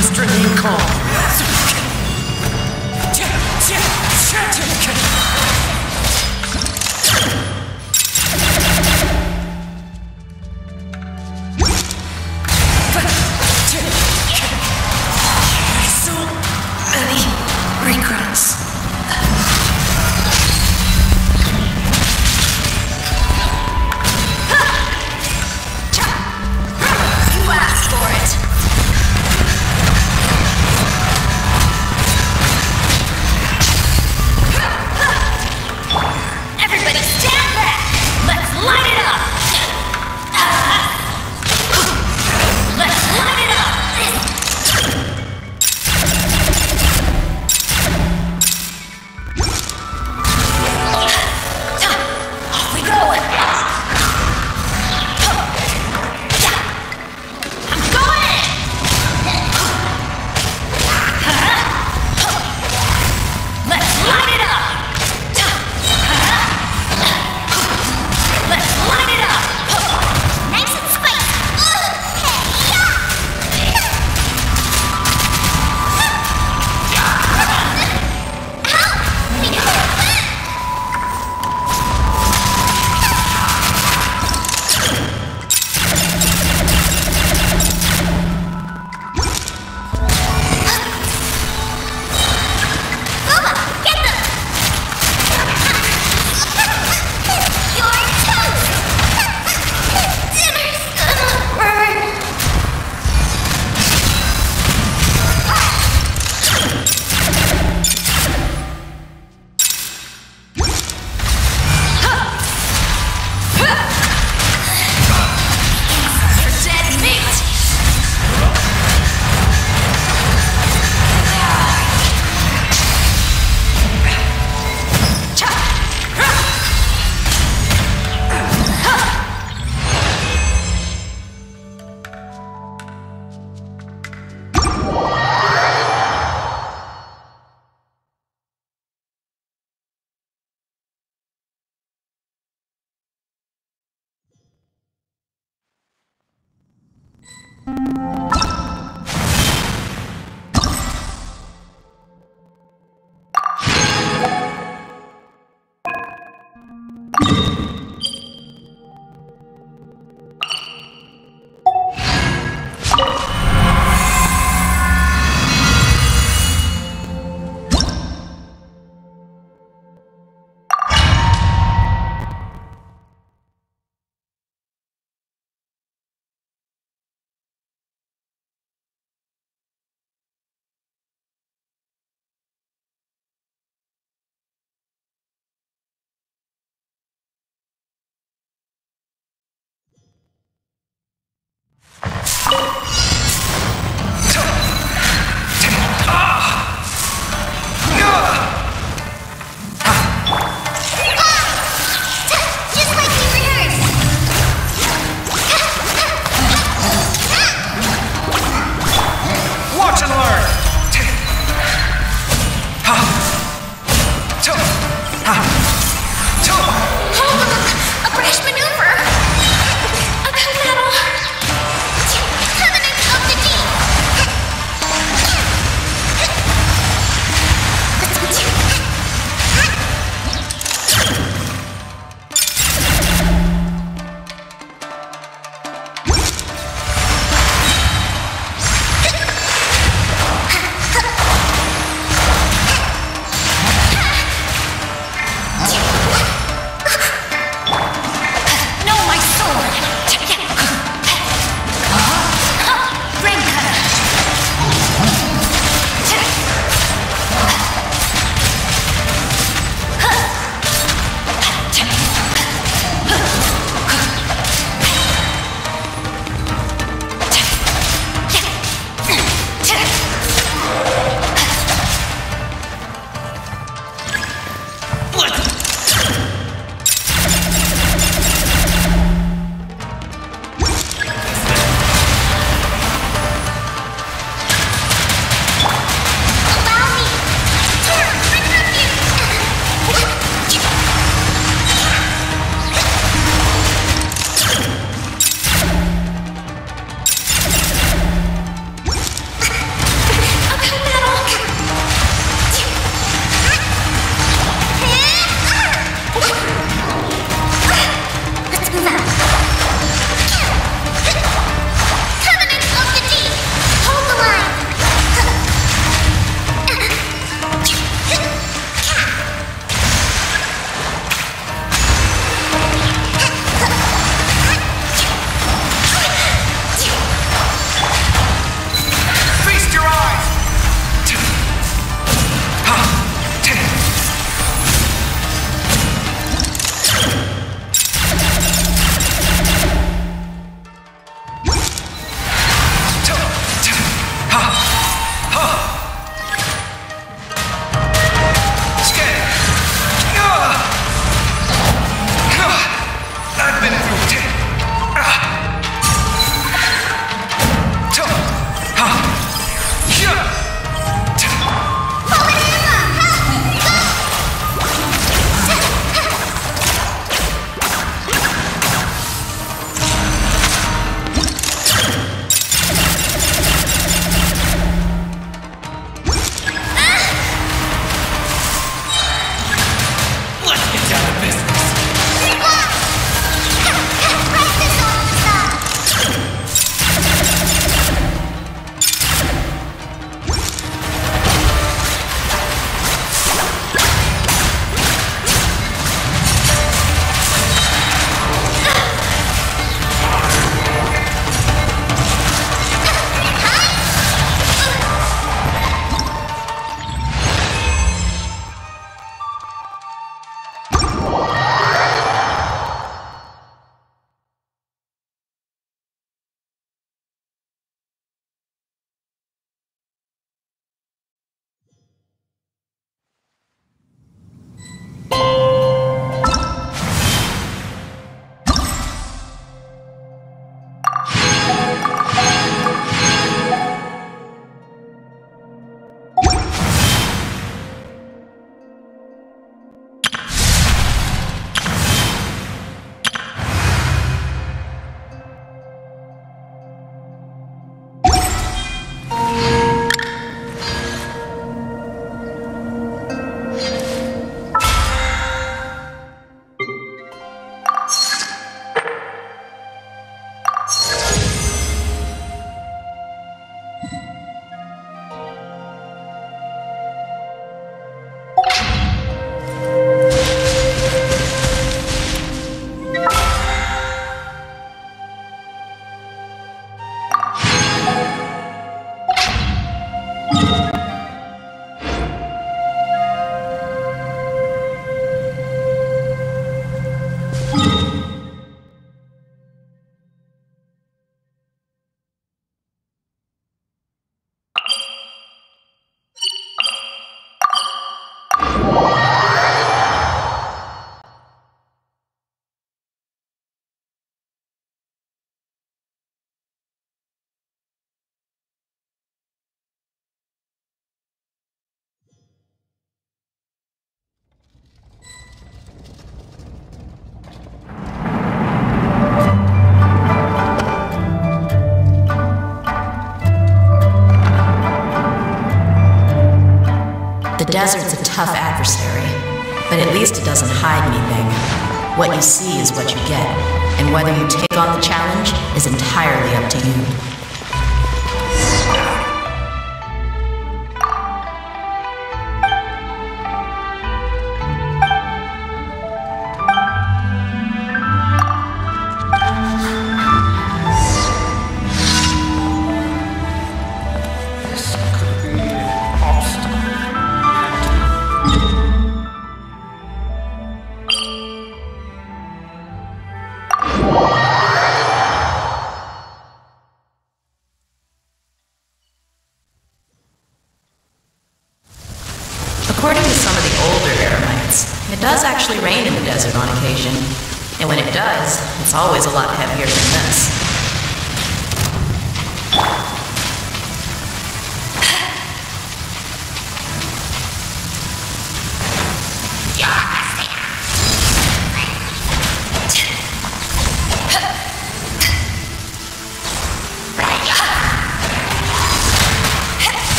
must remain calm. The desert's a tough adversary, but at least it doesn't hide anything. What you see is what you get, and whether you take on the challenge is entirely up to you.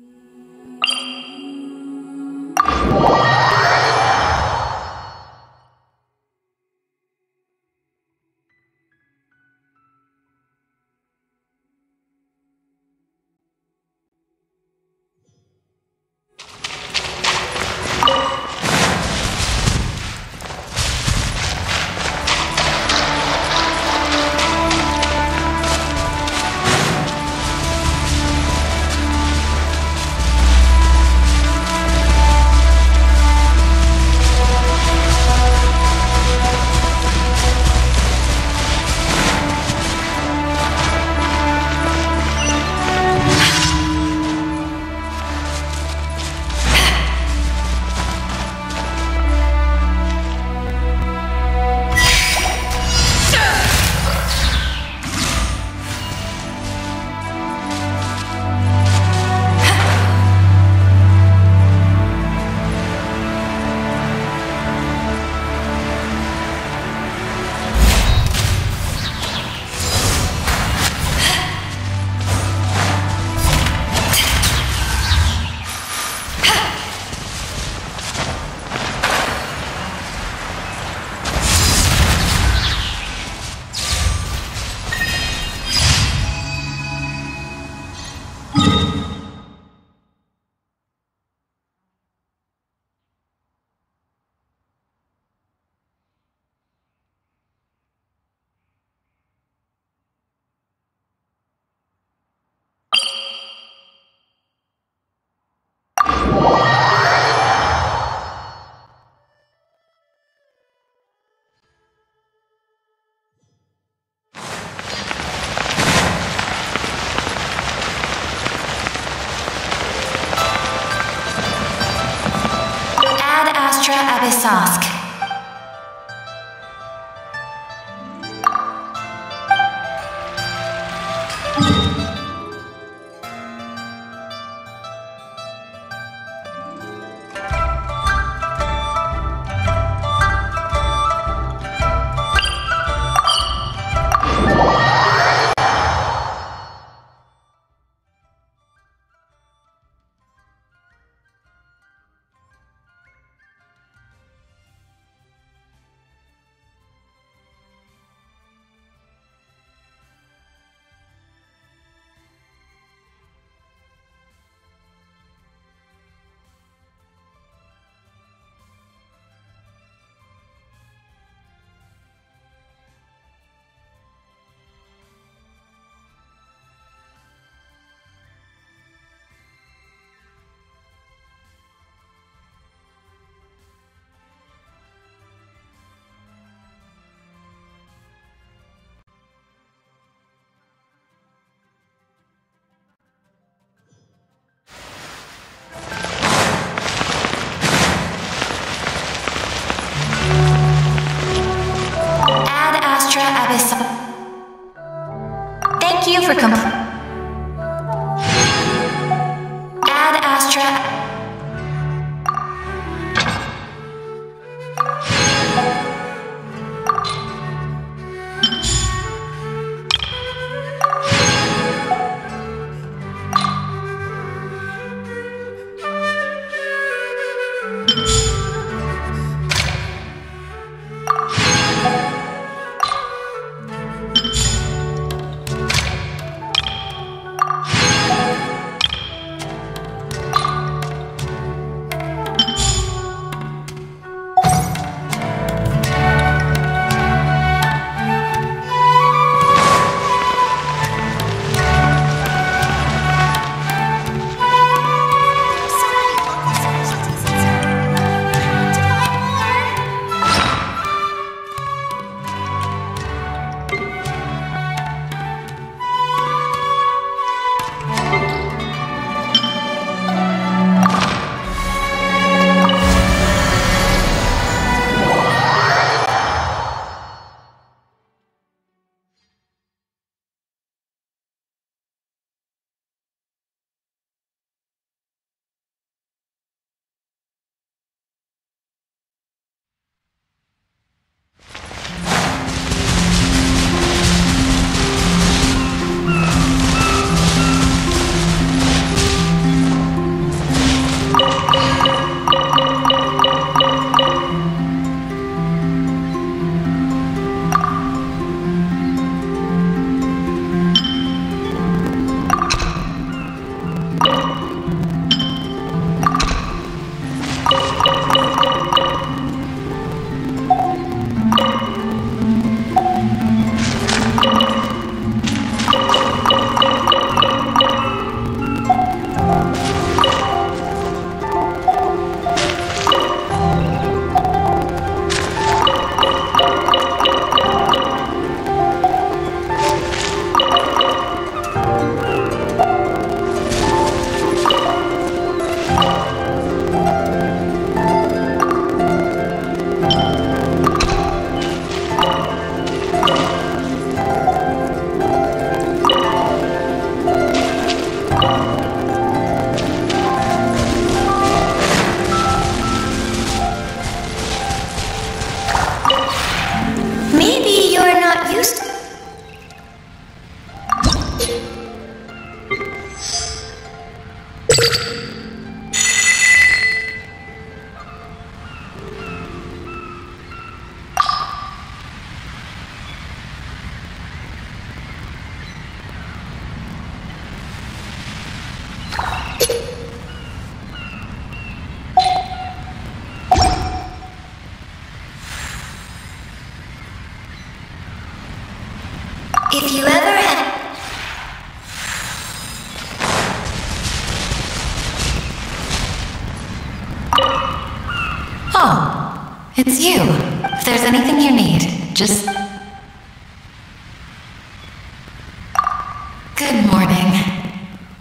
Sask. Africa.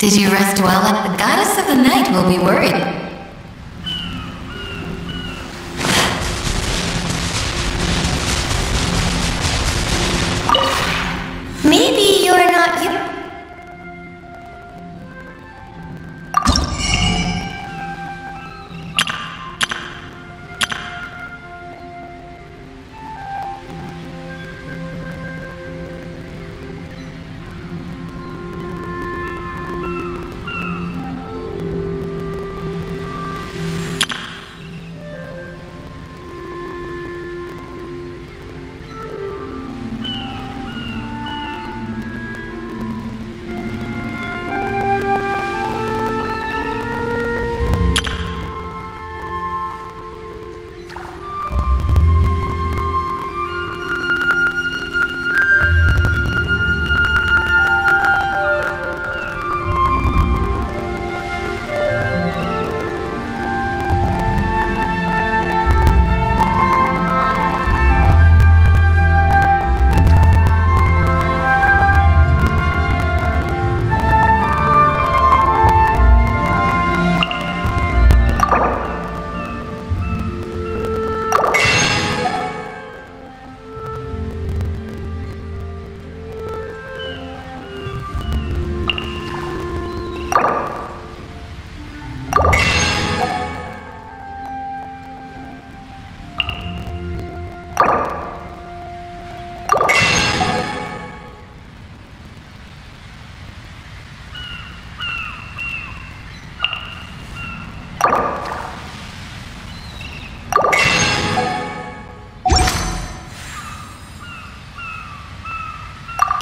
Did you rest well? The goddess of the night will be worried.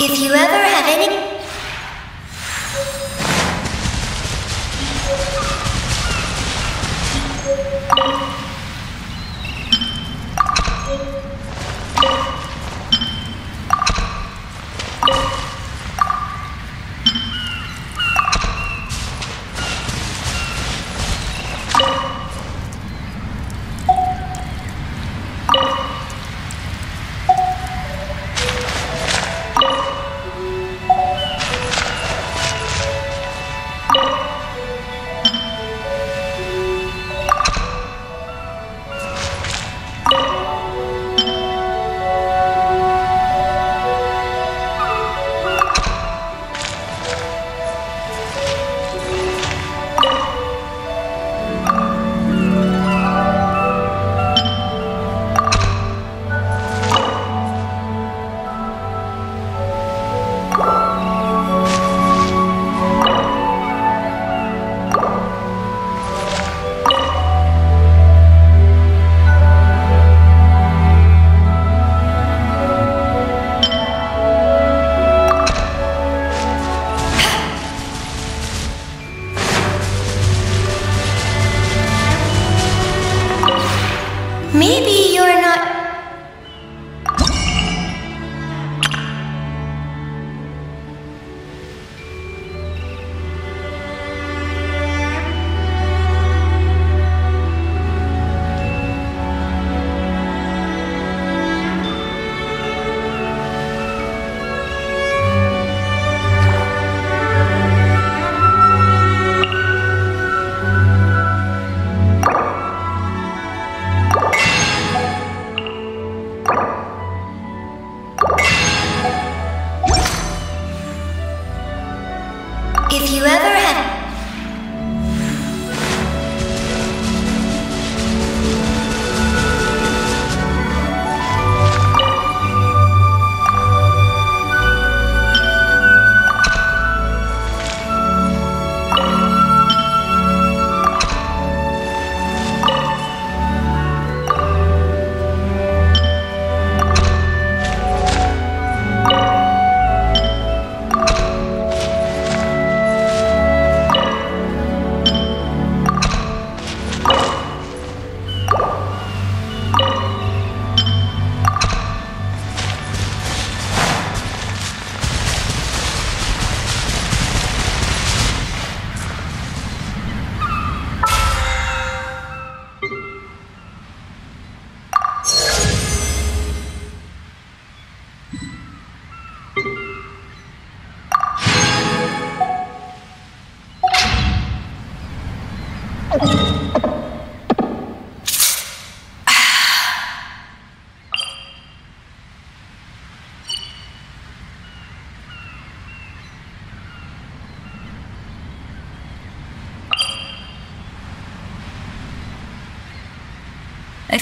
If you ever have any.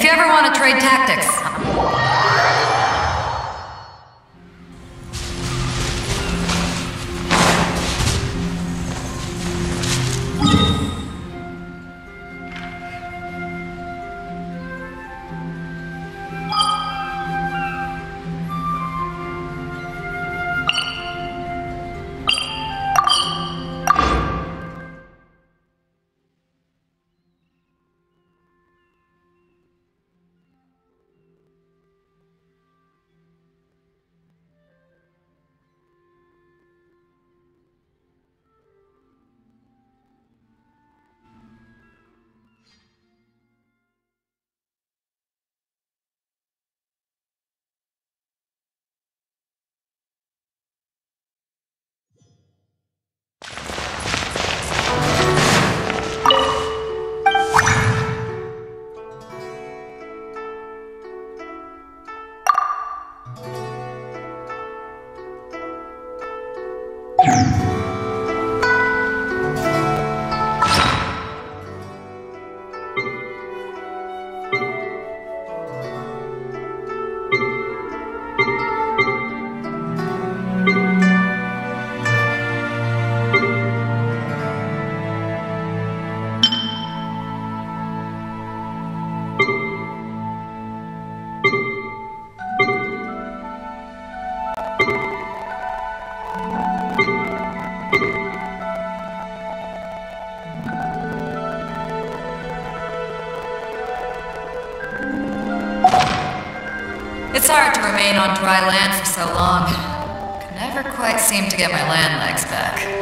You ever want to trade tactics, remain on dry land for so long. Could never quite seem to get my land legs back.